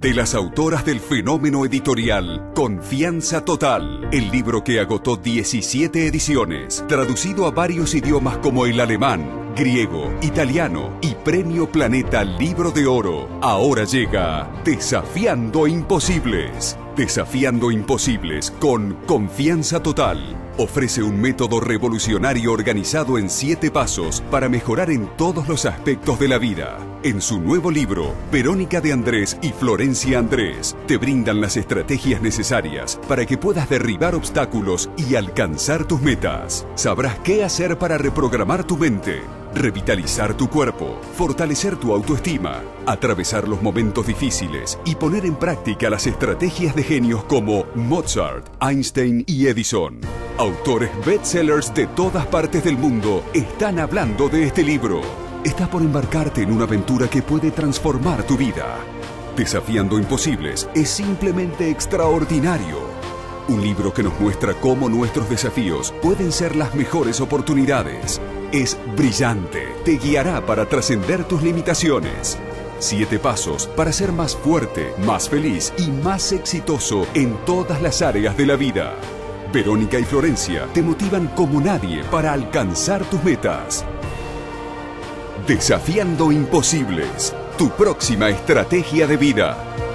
De las autoras del fenómeno editorial Confianza Total, el libro que agotó 17 ediciones, traducido a varios idiomas como el alemán, griego, italiano y Premio Planeta Libro de Oro, ahora llega Desafiando Imposibles. Desafiando Imposibles con Confianza Total. Ofrece un método revolucionario organizado en siete pasos para mejorar en todos los aspectos de la vida. En su nuevo libro, Verónica de Andrés y Florencia Andrés te brindan las estrategias necesarias para que puedas derribar obstáculos y alcanzar tus metas. Sabrás qué hacer para reprogramar tu mente revitalizar tu cuerpo, fortalecer tu autoestima, atravesar los momentos difíciles y poner en práctica las estrategias de genios como Mozart, Einstein y Edison. Autores bestsellers de todas partes del mundo están hablando de este libro. Estás por embarcarte en una aventura que puede transformar tu vida. Desafiando Imposibles es simplemente extraordinario. Un libro que nos muestra cómo nuestros desafíos pueden ser las mejores oportunidades. Es brillante, te guiará para trascender tus limitaciones. Siete pasos para ser más fuerte, más feliz y más exitoso en todas las áreas de la vida. Verónica y Florencia te motivan como nadie para alcanzar tus metas. Desafiando Imposibles, tu próxima estrategia de vida.